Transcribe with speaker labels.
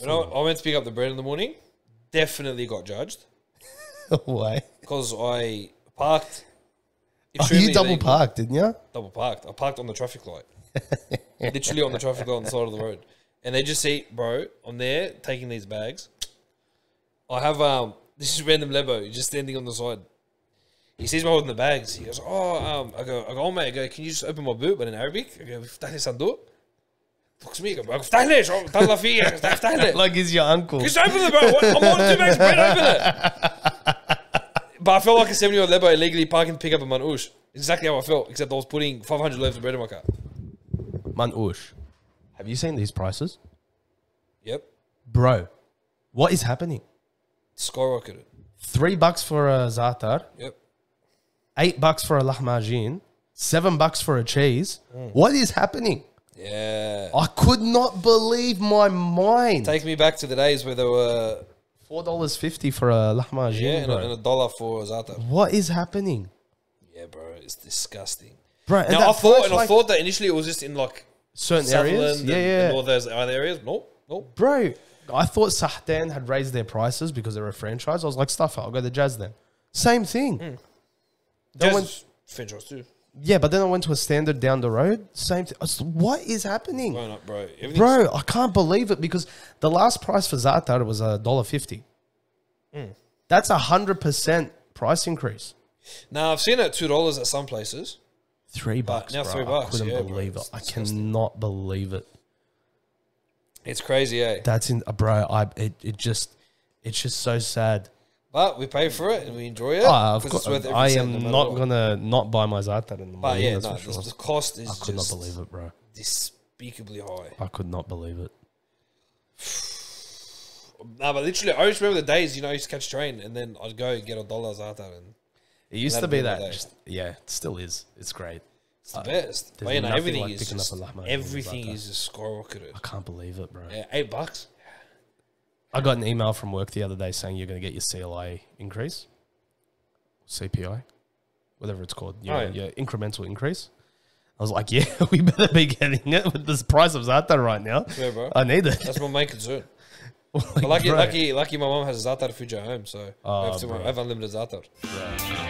Speaker 1: When I, I went to pick up the bread in the morning, definitely got judged
Speaker 2: Why?
Speaker 1: because I parked.
Speaker 2: Oh, you double
Speaker 1: illegal-
Speaker 2: parked, didn't you?
Speaker 1: Double parked. I parked on the traffic light, literally on the traffic light on the side of the road, and they just see, bro, I'm there taking these bags. I have um, this is random Lebo just standing on the side. He sees me holding the bags. He goes, "Oh, um, I go, I go, oh mate, I go, can you just open my boot?" But in Arabic, I go, "Ftah.
Speaker 2: Like he's your uncle.
Speaker 1: Just open the bro, I'm on two bags. bread, open it. But I felt like a seven year old leber illegally parking to pick up a manoosh. Exactly how I felt, except I was putting 500 loaves of bread in my car.
Speaker 2: Manoosh. Have you seen these prices?
Speaker 1: Yep.
Speaker 2: Bro, what is happening?
Speaker 1: Skyrocketed.
Speaker 2: Three bucks for a za'atar,
Speaker 1: Yep.
Speaker 2: eight bucks for a lahmajin, seven bucks for a cheese.
Speaker 1: Mm.
Speaker 2: What is happening?
Speaker 1: Yeah.
Speaker 2: I could not believe my mind.
Speaker 1: Take me back to the days where there were,
Speaker 2: Four dollars fifty for a lahmajin,
Speaker 1: yeah, and
Speaker 2: bro.
Speaker 1: a, and a dollar for Za'atar.
Speaker 2: what is happening,
Speaker 1: Yeah, bro, it's disgusting.
Speaker 2: bro? and
Speaker 1: Now, I thought, and I thought that initially it was just in like
Speaker 2: certain
Speaker 1: Sutherland
Speaker 2: areas,
Speaker 1: and,
Speaker 2: yeah,
Speaker 1: and
Speaker 2: yeah,
Speaker 1: all those other areas. Nope, nope.
Speaker 2: bro. I thought Sahdan had raised their prices because they're a franchise. I was like, stuff it, I'll go to Jazz then. Same thing. Hmm. Then
Speaker 1: Jazz is franchise too.
Speaker 2: Yeah, but then I went to a standard down the road. Same thing. I was like, what is happening?
Speaker 1: Going up, bro.
Speaker 2: Bro, I can't believe it because the last price for Za'atar was a dollar fifty.
Speaker 1: Hmm.
Speaker 2: That's a hundred percent price increase.
Speaker 1: Now I've seen it two dollars at some places.
Speaker 2: Three bucks.
Speaker 1: now
Speaker 2: bro.
Speaker 1: three bucks,
Speaker 2: I couldn't
Speaker 1: yeah, bro,
Speaker 2: believe
Speaker 1: it's
Speaker 2: it. I cannot believe it.
Speaker 1: It's crazy, eh?
Speaker 2: That's in, uh, bro. I it, it just it's just so sad.
Speaker 1: But we pay for it and we enjoy it.
Speaker 2: Ah, of course, I
Speaker 1: no
Speaker 2: am not gonna not buy my Za'atar in the morning.
Speaker 1: But yeah, no,
Speaker 2: sure.
Speaker 1: the cost is
Speaker 2: I could
Speaker 1: just
Speaker 2: not believe it, bro.
Speaker 1: despicably high.
Speaker 2: I could not believe it.
Speaker 1: No, but literally, I just remember the days, you know, I used to catch a train and then I'd go get a dollar Za'atar and
Speaker 2: It used to be that. Just, yeah, it still is. It's great.
Speaker 1: it's the best.
Speaker 2: there's
Speaker 1: But you know, everything
Speaker 2: like
Speaker 1: is just,
Speaker 2: up a lahmacun
Speaker 1: everything is just skyrocketed.
Speaker 2: I can't believe it, bro.
Speaker 1: Yeah, eight bucks.
Speaker 2: I got an email from work the other day saying you're going to get your CLA increase, CPI, whatever it's called. Your,
Speaker 1: Oh, yeah.
Speaker 2: your incremental increase. I was like, yeah, we better be getting it with this price of Za'atar right now.
Speaker 1: Yeah, bro.
Speaker 2: I need it.
Speaker 1: That's my main concern.
Speaker 2: Like,
Speaker 1: lucky,
Speaker 2: bro.
Speaker 1: lucky, lucky, my mom has a Za'atar fridge at home, so
Speaker 2: Oh,
Speaker 1: I, have to. I have unlimited Za'atar.
Speaker 2: Yeah.